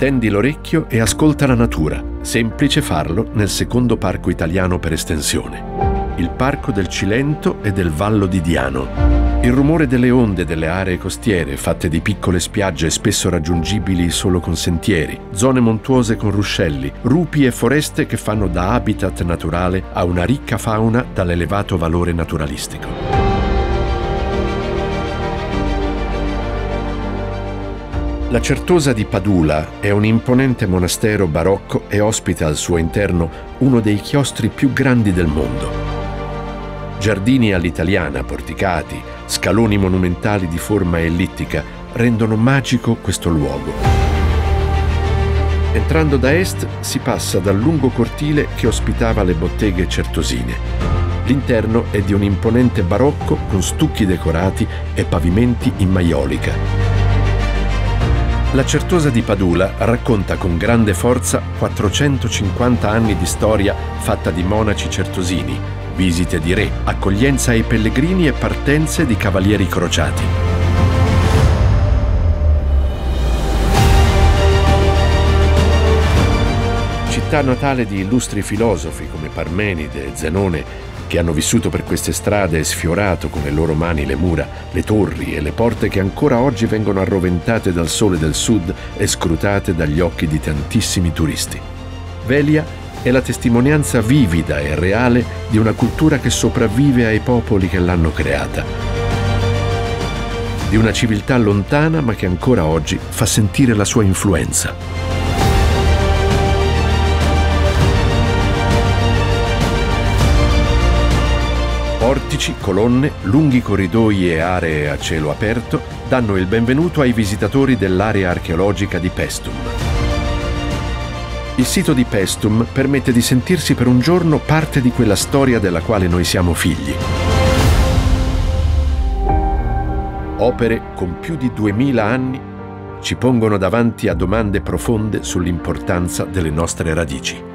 Tendi l'orecchio e ascolta la natura. Semplice farlo nel secondo parco italiano per estensione. Il Parco del Cilento e del Vallo di Diano. Il rumore delle onde delle aree costiere, fatte di piccole spiagge spesso raggiungibili solo con sentieri, zone montuose con ruscelli, rupi e foreste che fanno da habitat naturale a una ricca fauna dall'elevato valore naturalistico. La Certosa di Padula è un imponente monastero barocco e ospita al suo interno uno dei chiostri più grandi del mondo. Giardini all'italiana, porticati, scaloni monumentali di forma ellittica rendono magico questo luogo. Entrando da est si passa dal lungo cortile che ospitava le botteghe certosine. L'interno è di un imponente barocco con stucchi decorati e pavimenti in maiolica. La Certosa di Padula racconta con grande forza 450 anni di storia fatta di monaci certosini, visite di re, accoglienza ai pellegrini e partenze di cavalieri crociati. Città natale di illustri filosofi come Parmenide e Zenone, che hanno vissuto per queste strade e sfiorato con le loro mani le mura, le torri e le porte che ancora oggi vengono arroventate dal sole del sud e scrutate dagli occhi di tantissimi turisti. Velia è la testimonianza vivida e reale di una cultura che sopravvive ai popoli che l'hanno creata. Di una civiltà lontana ma che ancora oggi fa sentire la sua influenza. Portici, colonne, lunghi corridoi e aree a cielo aperto danno il benvenuto ai visitatori dell'area archeologica di Pestum. Il sito di Pestum permette di sentirsi per un giorno parte di quella storia della quale noi siamo figli. Opere con più di duemila anni ci pongono davanti a domande profonde sull'importanza delle nostre radici.